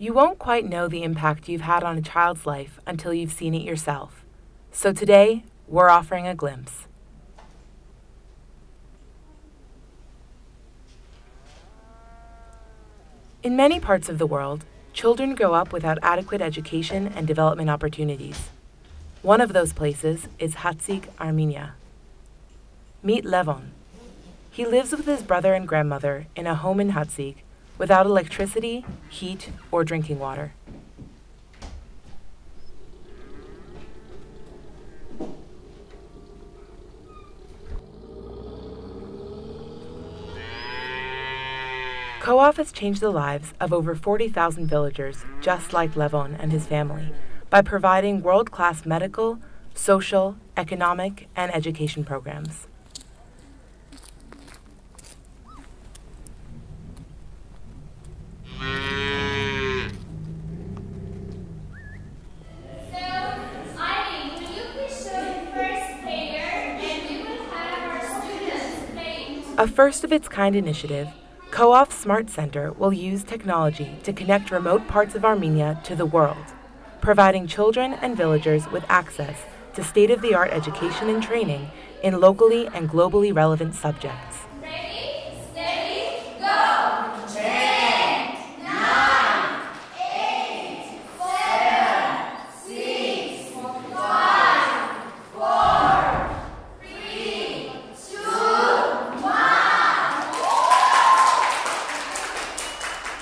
You won't quite know the impact you've had on a child's life until you've seen it yourself. So today, we're offering a glimpse. In many parts of the world, children grow up without adequate education and development opportunities. One of those places is Hatsik, Armenia. Meet Levon. He lives with his brother and grandmother in a home in Hatsik without electricity, heat, or drinking water. COAF has changed the lives of over 40,000 villagers just like Levon and his family by providing world class medical, social, economic, and education programs. A first of its kind initiative, COAF Smart Center will use technology to connect remote parts of Armenia to the world, providing children and villagers with access to state of the art education and training in locally and globally relevant subjects.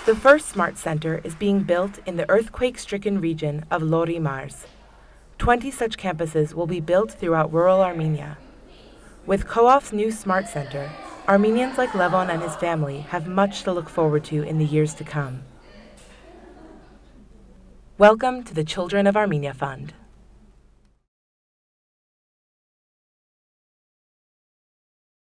The first Smart Center is being built in the earthquake stricken region of Lori Marz. 20 such campuses will be built throughout rural Armenia. With COAF's new Smart Center, Armenians like Levon and his family have much to look forward to in the years to come. Welcome to the Children of Armenia Fund.